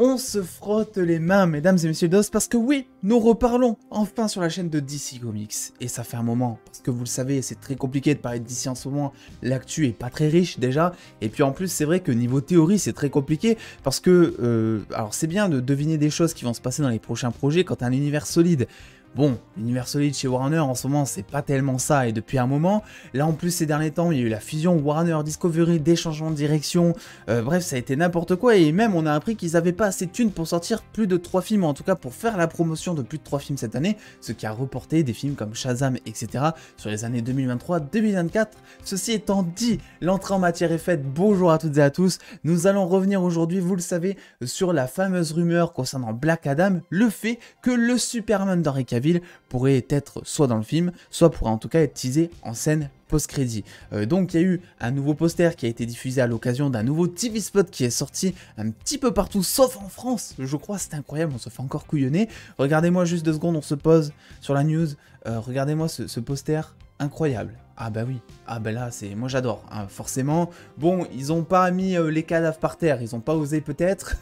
On se frotte les mains, mesdames et messieurs d'os, parce que oui, nous reparlons enfin sur la chaîne de DC Comics. Et ça fait un moment, parce que vous le savez, c'est très compliqué de parler de DC en ce moment. L'actu est pas très riche déjà. Et puis en plus, c'est vrai que niveau théorie, c'est très compliqué, parce que, euh, alors c'est bien de deviner des choses qui vont se passer dans les prochains projets quand un univers solide. Bon, l'univers solide chez Warner en ce moment c'est pas tellement ça et depuis un moment. Là en plus ces derniers temps il y a eu la fusion Warner Discovery, des changements de direction, euh, bref ça a été n'importe quoi et même on a appris qu'ils avaient pas assez de thunes pour sortir plus de 3 films, en tout cas pour faire la promotion de plus de 3 films cette année, ce qui a reporté des films comme Shazam etc. sur les années 2023-2024. Ceci étant dit, l'entrée en matière est faite, bonjour à toutes et à tous, nous allons revenir aujourd'hui, vous le savez, sur la fameuse rumeur concernant Black Adam, le fait que le Superman d'Henry pourrait être soit dans le film, soit pourrait en tout cas être teasé en scène post-crédit. Euh, donc il y a eu un nouveau poster qui a été diffusé à l'occasion d'un nouveau TV spot qui est sorti un petit peu partout, sauf en France. Je crois c'est incroyable, on se fait encore couillonner. Regardez-moi juste deux secondes, on se pose sur la news. Euh, regardez-moi ce, poster incroyable. Ah bah oui, ah bah là c'est, moi j'adore, hein, forcément. Bon, ils ont pas mis euh, les cadavres par terre, ils ont pas osé peut-être,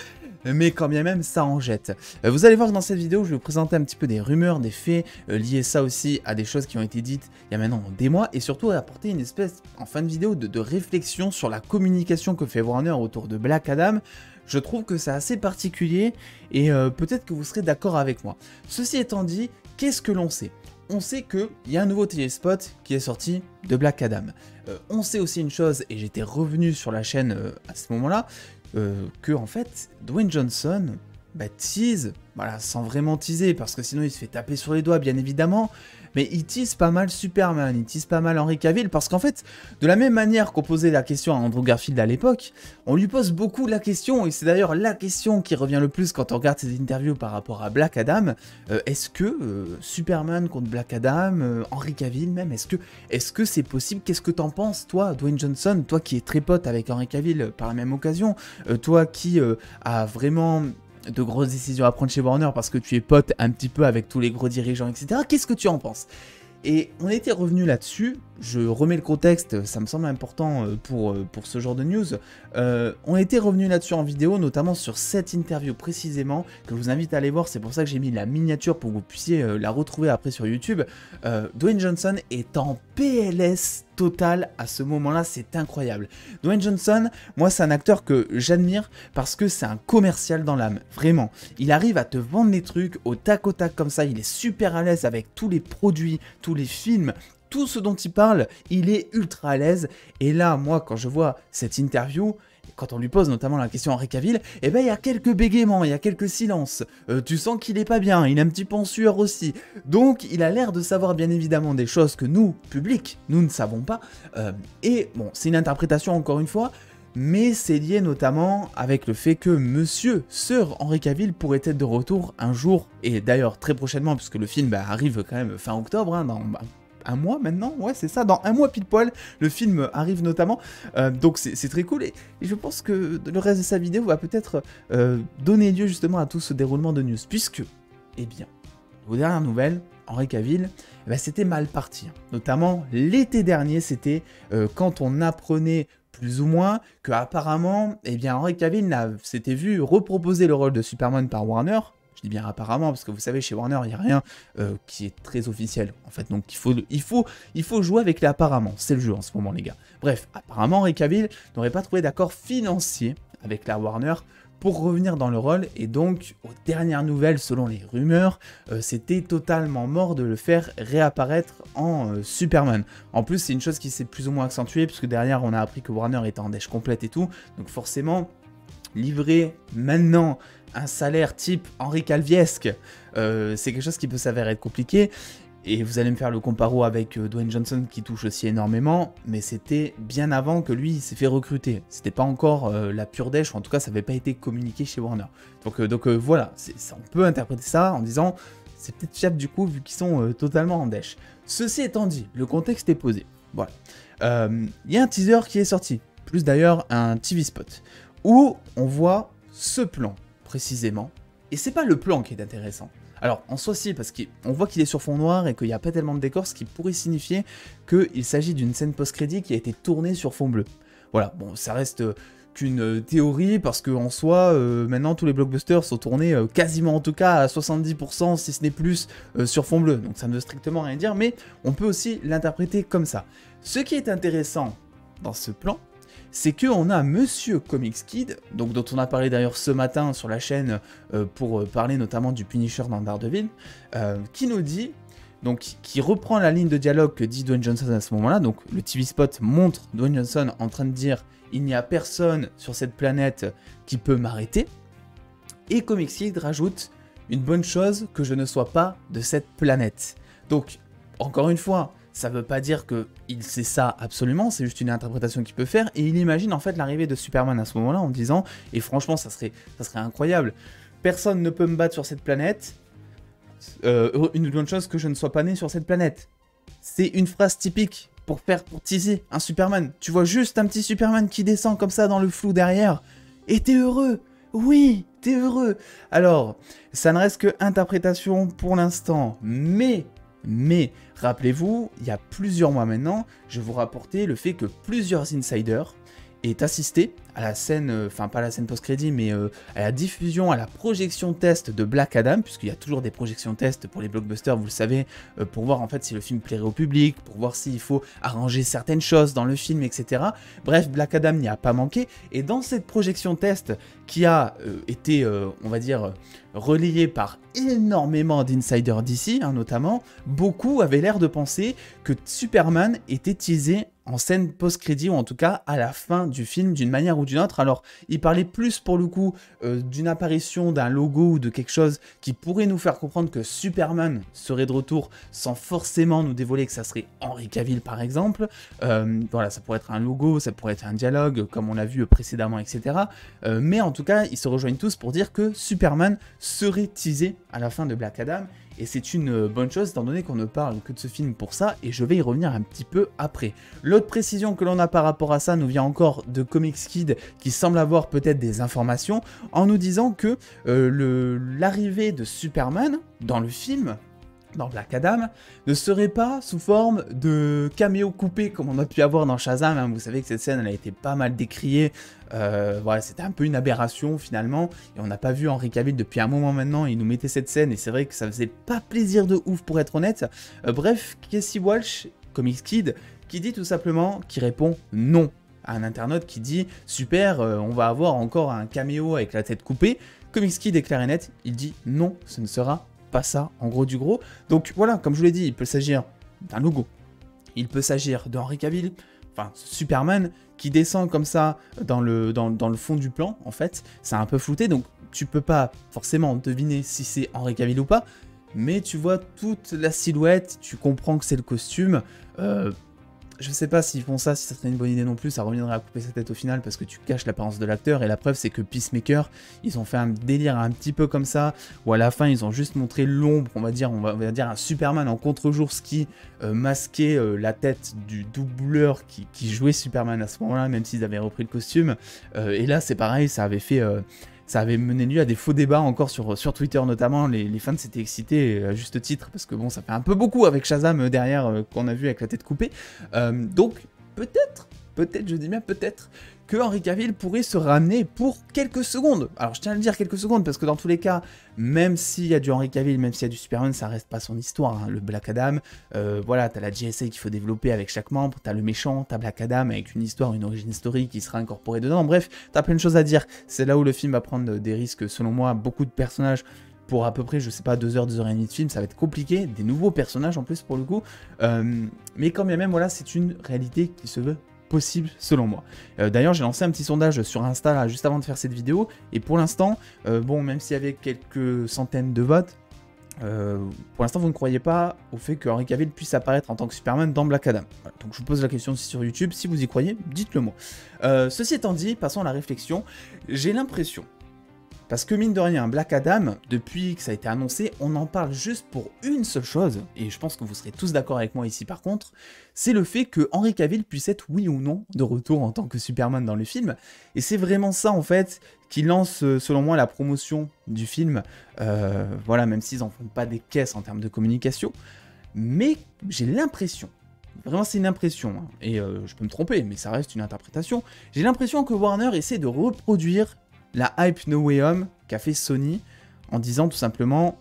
mais quand bien même ça en jette. Euh, vous allez voir dans cette vidéo, je vais vous présenter un petit peu des rumeurs, des faits, euh, liés ça aussi à des choses qui ont été dites il y a maintenant des mois, et surtout apporter une espèce, en fin de vidéo, de, réflexion sur la communication que fait Warner autour de Black Adam. Je trouve que c'est assez particulier, et euh, peut-être que vous serez d'accord avec moi. Ceci étant dit, qu'est-ce que l'on sait? On sait qu'il y a un nouveau spot qui est sorti de Black Adam. on sait aussi une chose, et j'étais revenu sur la chaîne à ce moment-là, que en fait Dwayne Johnson bah, tease, voilà, sans vraiment teaser, parce que sinon il se fait taper sur les doigts bien évidemment, mais il tease pas mal Superman, il tease pas mal Henry Cavill, parce qu'en fait, de la même manière qu'on posait la question à Andrew Garfield à l'époque, on lui pose beaucoup la question, et c'est d'ailleurs la question qui revient le plus quand on regarde ses interviews par rapport à Black Adam, euh, est-ce que euh, Superman contre Black Adam, euh, Henry Cavill même, est-ce que c'est possible? Qu'est-ce que t'en penses, toi, Dwayne Johnson, toi qui es très pote avec Henry Cavill par la même occasion, toi qui a vraiment de grosses décisions à prendre chez Warner parce que tu es pote un petit peu avec tous les gros dirigeants, etc. Qu'est-ce que tu en penses? Et on était revenu là-dessus, je remets le contexte, ça me semble important euh, pour, euh, pour ce genre de news. Euh, on était revenu là-dessus en vidéo, notamment sur cette interview précisément, que je vous invite à aller voir, c'est pour ça que j'ai mis la miniature pour que vous puissiez la retrouver après sur YouTube. Dwayne Johnson est en PLS total à ce moment-là, c'est incroyable. Dwayne Johnson, moi c'est un acteur que j'admire parce que c'est un commercial dans l'âme, vraiment. Il arrive à te vendre les trucs au tac au tac comme ça, il est super à l'aise avec tous les produits, tous les films, tout ce dont il parle, il est ultra à l'aise. Et là, moi, quand je vois cette interview, quand on lui pose notamment la question à Henri Cavill, eh ben il y a quelques bégaiements, il y a quelques silences. Euh, tu sens qu'il est pas bien, il est un petit peu en sueur aussi. Donc il a l'air de savoir bien évidemment des choses que nous, public, nous ne savons pas. Euh, et bon, c'est une interprétation encore une fois, mais c'est lié notamment avec le fait que Monsieur Sir Henri Cavill pourrait être de retour un jour, et d'ailleurs très prochainement, puisque le film bah, arrive quand même fin octobre, hein, bah, un mois maintenant, ouais c'est ça, dans un mois pile poil, le film arrive notamment, euh, donc c'est très cool, et, je pense que le reste de sa vidéo va peut-être euh, donner lieu justement à tout ce déroulement de news, puisque, eh bien, aux dernières nouvelles, Henri Cavill, eh ben, c'était mal parti, notamment l'été dernier, c'était euh, quand on apprenait plus ou moins que apparemment, eh bien Henri Cavill s'était vu reproposer le rôle de Superman par Warner, bien apparemment, parce que vous savez, chez Warner, il n'y a rien euh, qui est très officiel, en fait. Donc il faut, jouer avec les apparemment. C'est le jeu en ce moment, les gars. Bref, apparemment, Rick Cavill n'aurait pas trouvé d'accord financier avec la Warner pour revenir dans le rôle, et donc, aux dernières nouvelles, selon les rumeurs, euh, c'était totalement mort de le faire réapparaître en euh, Superman. En plus, c'est une chose qui s'est plus ou moins accentuée, puisque derrière, on a appris que Warner était en dèche complète et tout, donc forcément, livrer maintenant un salaire type Henri Calviesque, euh, c'est quelque chose qui peut s'avérer être compliqué. Et vous allez me faire le comparo avec euh, Dwayne Johnson qui touche aussi énormément, mais c'était bien avant que lui s'est fait recruter. C'était pas encore euh, la pure dèche, ou en tout cas ça n'avait pas été communiqué chez Warner. Donc, voilà, on peut interpréter ça en disant c'est peut-être fiable du coup vu qu'ils sont totalement en dèche. Ceci étant dit, le contexte est posé. Voilà. Il y a un teaser qui est sorti, plus d'ailleurs un TV spot, où on voit ce plan précisément. Et c'est pas le plan qui est intéressant. Alors, en soi, si, parce qu'on voit qu'il est sur fond noir et qu'il n'y a pas tellement de décor, ce qui pourrait signifier qu'il s'agit d'une scène post-crédit qui a été tournée sur fond bleu. Voilà, bon, ça reste qu'une théorie, parce qu'en soi, maintenant tous les blockbusters sont tournés quasiment en tout cas à 70%, si ce n'est plus, sur fond bleu. Donc ça ne veut strictement rien dire, mais on peut aussi l'interpréter comme ça. Ce qui est intéressant dans ce plan, c'est qu'on a Monsieur Comics Kid, donc dont on a parlé d'ailleurs ce matin sur la chaîne euh, pour euh, parler notamment du Punisher dans Daredevil, euh, qui nous dit, donc qui reprend la ligne de dialogue que dit Dwayne Johnson à ce moment-là, donc le TV spot montre Dwayne Johnson en train de dire il n'y a personne sur cette planète qui peut m'arrêter, et Comics Kid rajoute une bonne chose que je ne sois pas de cette planète. Donc, encore une fois, ça veut pas dire qu'il sait ça absolument, c'est juste une interprétation qu'il peut faire, et il imagine en fait l'arrivée de Superman à ce moment-là en disant, et franchement ça serait, ça serait incroyable, personne ne peut me battre sur cette planète, euh, une bonne chose que je ne sois pas né sur cette planète. C'est une phrase typique pour faire, pour teaser un Superman. Tu vois juste un petit Superman qui descend comme ça dans le flou derrière, et t'es heureux oui, t'es heureux. Alors, ça ne reste que interprétation pour l'instant, mais mais rappelez-vous, il y a plusieurs mois maintenant, je vous rapportais le fait que plusieurs insiders aient assisté à la scène, euh, enfin pas la scène post-crédit, mais euh, à la diffusion, à la projection test de Black Adam, puisqu'il y a toujours des projections test pour les blockbusters, vous le savez, euh, pour voir en fait si le film plairait au public, pour voir s'il faut arranger certaines choses dans le film, etc. Bref, Black Adam n'y a pas manqué, et dans cette projection test qui a été, on va dire, relayée par énormément d'insiders d'ici, hein, notamment, beaucoup avaient l'air de penser que Superman était teasé en scène post-crédit, ou en tout cas à la fin du film, d'une manière ou d'une autre. Alors, il parlait plus pour le coup euh, d'une apparition d'un logo ou de quelque chose qui pourrait nous faire comprendre que Superman serait de retour sans forcément nous dévoiler que ça serait Henry Cavill par exemple. Euh, voilà, ça pourrait être un logo, ça pourrait être un dialogue, comme on l'a vu précédemment, etc. Euh, mais en tout cas, ils se rejoignent tous pour dire que Superman serait teasé à la fin de Black Adam et c'est une euh, bonne chose étant donné qu'on ne parle que de ce film pour ça, et je vais y revenir un petit peu après. L'autre précision que l'on a par rapport à ça nous vient encore de Comics Kid, qui semble avoir peut-être des informations, en nous disant que euh, l'arrivée de Superman dans le film dans Black Adam ne serait pas sous forme de caméo coupé comme on a pu avoir dans Shazam. Hein. Vous savez que cette scène elle a été pas mal décriée. Euh, voilà, c'était un peu une aberration finalement. Et on n'a pas vu Henry Cavill depuis un moment maintenant. Il nous mettait cette scène et c'est vrai que ça faisait pas plaisir de ouf pour être honnête. Euh, bref, Casey Walsh, Comics Kid, qui dit tout simplement, qui répond non à un internaute qui dit super, euh, on va avoir encore un caméo avec la tête coupée. Comics Kid est clair et net, il dit non, ce ne sera pas ça, en gros du gros. Donc voilà, comme je vous l'ai dit, il peut s'agir d'un logo, il peut s'agir d'Henri Cavill, enfin Superman, qui descend comme ça dans le, dans, le fond du plan, en fait, c'est un peu flouté, donc tu peux pas forcément deviner si c'est Henri Cavill ou pas, mais tu vois toute la silhouette, tu comprends que c'est le costume. Euh, je sais pas s'ils font ça, si ça serait une bonne idée non plus, ça reviendrait à couper sa tête au final parce que tu caches l'apparence de l'acteur. Et la preuve, c'est que Peacemaker, ils ont fait un délire un petit peu comme ça, où à la fin, ils ont juste montré l'ombre, on va dire, on va, dire un Superman en contre-jour ski euh, masqué euh, la tête du doubleur qui, jouait Superman à ce moment-là, même s'ils avaient repris le costume. Euh, et là, c'est pareil, ça avait fait ça avait mené lieu à des faux débats encore sur, sur Twitter notamment. Les, fans s'étaient excités à juste titre parce que bon, ça fait un peu beaucoup avec Shazam euh, derrière euh, qu'on a vu avec la tête coupée. Euh, donc peut-être, peut-être, je dis bien peut-être, que Henry Cavill pourrait se ramener pour quelques secondes. Alors je tiens à le dire quelques secondes parce que dans tous les cas, même s'il y a du Henry Cavill, même s'il y a du Superman, ça reste pas son histoire. Hein. Le Black Adam, euh, voilà, t'as la GSA qu'il faut développer avec chaque membre, t'as le méchant, t'as Black Adam avec une histoire, une origine historique qui sera incorporée dedans. Bref, t'as plein de choses à dire. C'est là où le film va prendre des risques, selon moi, beaucoup de personnages pour à peu près, je sais pas, 2 heures, 2 heures et demie de film, ça va être compliqué, des nouveaux personnages en plus pour le coup. Euh, mais quand bien même, voilà, c'est une réalité qui se veut possible selon moi. Euh, d'ailleurs j'ai lancé un petit sondage sur Insta juste avant de faire cette vidéo et pour l'instant, euh, bon même s'il y avait quelques centaines de votes, euh, pour l'instant vous ne croyez pas au fait que Henry Cavill puisse apparaître en tant que Superman dans Black Adam. donc je vous pose la question aussi sur YouTube, si vous y croyez, dites-le moi. ceci étant dit, passons à la réflexion. J'ai l'impression parce que mine de rien, Black Adam, depuis que ça a été annoncé, on en parle juste pour une seule chose, et je pense que vous serez tous d'accord avec moi ici par contre, c'est le fait que Henry Cavill puisse être oui ou non de retour en tant que Superman dans le film. Et c'est vraiment ça en fait qui lance euh, selon moi la promotion du film, euh, voilà, même s'ils en font pas des caisses en termes de communication. Mais j'ai l'impression vraiment c'est une impression, hein. et euh, je peux me tromper, mais ça reste une interprétation, j'ai l'impression que Warner essaie de reproduire la hype No Way Home qu'a fait Sony, en disant tout simplement,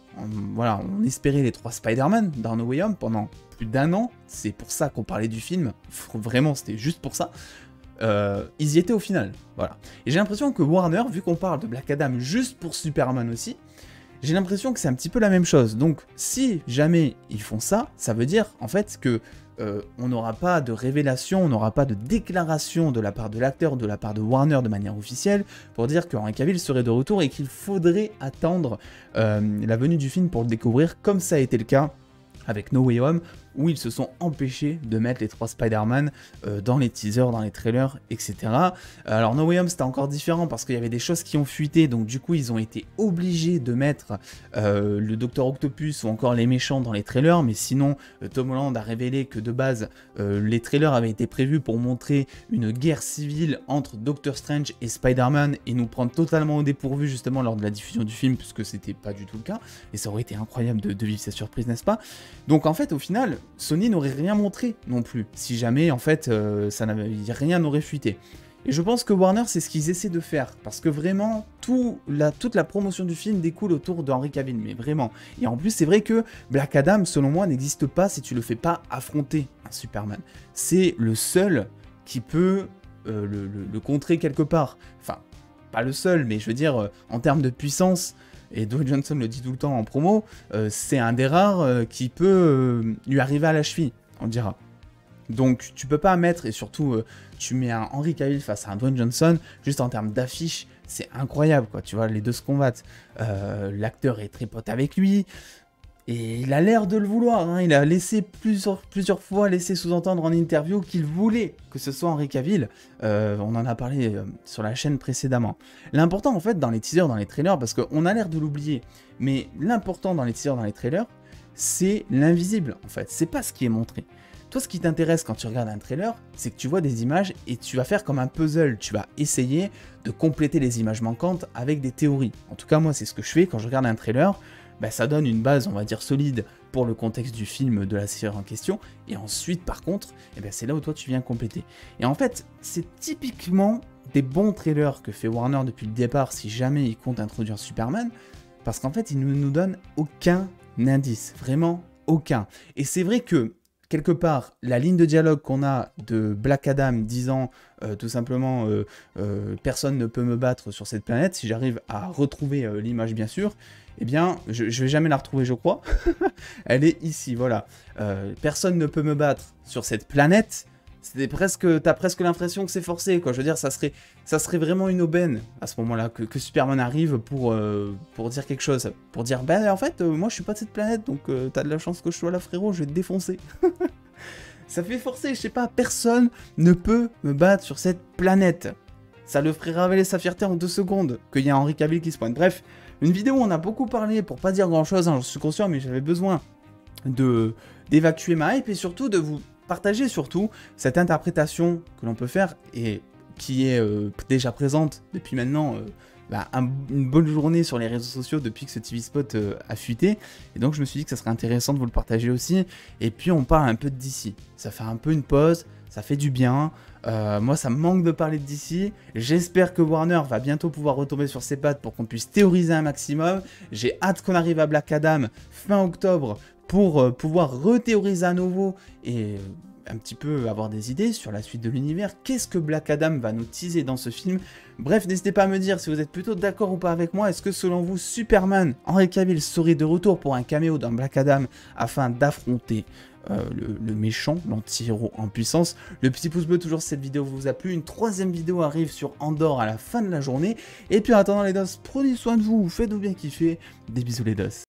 voilà, on espérait les trois Spider-Man dans No Way Home pendant plus d'un an, c'est pour ça qu'on parlait du film, vraiment c'était juste pour ça, euh, ils y étaient au final, voilà. Et j'ai l'impression que Warner, vu qu'on parle de Black Adam juste pour Superman aussi, j'ai l'impression que c'est un petit peu la même chose. Donc si jamais ils font ça, ça veut dire en fait que euh, on n'aura pas de révélation, on n'aura pas de déclaration de la part de l'acteur, de la part de Warner de manière officielle, pour dire que Henry Cavill serait de retour et qu'il faudrait attendre euh, la venue du film pour le découvrir, comme ça a été le cas avec No Way Home, où ils se sont empêchés de mettre les trois Spider-Man euh, dans les teasers, dans les trailers, etc. Alors No Way Home c'était encore différent parce qu'il y avait des choses qui ont fuité, donc du coup ils ont été obligés de mettre euh, le Docteur Octopus ou encore les méchants dans les trailers, mais sinon euh, Tom Holland a révélé que de base les trailers avaient été prévus pour montrer une guerre civile entre Doctor Strange et Spider-Man et nous prendre totalement au dépourvu justement lors de la diffusion du film puisque c'était pas du tout le cas et ça aurait été incroyable de, de vivre cette surprise n'est-ce pas? Donc en fait au final Sony n'aurait rien montré non plus, si jamais en fait euh, ça rien n'aurait fuité. Et je pense que Warner, c'est ce qu'ils essaient de faire, parce que vraiment, toute la promotion du film découle autour d'Henry Cavill, mais vraiment. Et en plus, c'est vrai que Black Adam, selon moi, n'existe pas si tu le fais pas affronter un Superman. C'est le seul qui peut euh, le, contrer quelque part. Enfin, pas le seul, mais je veux dire, euh, en termes de puissance, et Dwayne Johnson le dit tout le temps en promo, euh, c'est un des rares euh, qui peut euh, lui arriver à la cheville, on dira. Donc tu peux pas mettre, et surtout tu mets un Henry Cavill face à un Dwayne Johnson, juste en termes d'affiche, c'est incroyable quoi, tu vois, les deux se combattent. L'acteur est très pote avec lui, et il a l'air de le vouloir, hein. il a laissé plusieurs, fois laissé sous-entendre en interview qu'il voulait que ce soit Henri Cavill. Euh, on en a parlé euh, sur la chaîne précédemment. L'important en fait dans les teasers, dans les trailers, parce qu'on a l'air de l'oublier, mais l'important dans les teasers, dans les trailers, c'est l'invisible en fait, c'est pas ce qui est montré. Toi, ce qui t'intéresse quand tu regardes un trailer, c'est que tu vois des images et tu vas faire comme un puzzle. Tu vas essayer de compléter les images manquantes avec des théories. En tout cas, moi, c'est ce que je fais quand je regarde un trailer. Bah, ça donne une base, on va dire, solide pour le contexte du film, de la série en question. Et ensuite, par contre, eh ben, c'est là où toi tu viens compléter. Et en fait, c'est typiquement des bons trailers que fait Warner depuis le départ si jamais il compte introduire Superman. Parce qu'en fait, il ne nous donne aucun indice. Vraiment aucun. Et c'est vrai que quelque part, la ligne de dialogue qu'on a de Black Adam disant euh, tout simplement euh, euh, personne ne peut me battre sur cette planète, si j'arrive à retrouver l'image bien sûr, eh bien, je, je vais jamais la retrouver, je crois. Elle est ici, voilà. personne ne peut me battre sur cette planète, c'était presque, t'as presque l'impression que c'est forcé, quoi. Je veux dire, ça serait, ça serait vraiment une aubaine à ce moment-là que, Superman arrive pour, euh, pour dire quelque chose, pour dire, ben en fait, euh, moi je suis pas de cette planète, donc euh, t'as de la chance que je sois là, frérot, je vais te défoncer. ça fait forcer, je sais pas, personne ne peut me battre sur cette planète. Ça le ferait révéler sa fierté en deux secondes qu'il y a Henri Cavill qui se pointe. Bref, une vidéo où on a beaucoup parlé pour pas dire grand chose, hein, je suis conscient, mais j'avais besoin de d'évacuer ma hype et surtout de vous partager surtout cette interprétation que l'on peut faire et qui est euh, déjà présente depuis maintenant euh, bah, une bonne journée sur les réseaux sociaux depuis que ce TV Spot euh, a fuité. Et donc je me suis dit que ça serait intéressant de vous le partager aussi. Et puis on parle un peu DC. Ça fait un peu une pause, ça fait du bien. moi, ça me manque de parler DC. J'espère que Warner va bientôt pouvoir retomber sur ses pattes pour qu'on puisse théoriser un maximum. J'ai hâte qu'on arrive à Black Adam fin octobre pour euh, pouvoir rethéoriser à nouveau et un petit peu avoir des idées sur la suite de l'univers. Qu'est-ce que Black Adam va nous teaser dans ce film? Bref, n'hésitez pas à me dire si vous êtes plutôt d'accord ou pas avec moi. Est-ce que selon vous, Superman, Henry Cavill serait de retour pour un caméo dans Black Adam afin d'affronter euh, le, méchant, l'anti-héros en puissance. Le petit pouce bleu, toujours si cette vidéo vous a plu. Une troisième vidéo arrive sur Andorre à la fin de la journée. Et puis en attendant les dos, prenez soin de vous, faites-vous bien kiffer. Des bisous les dos.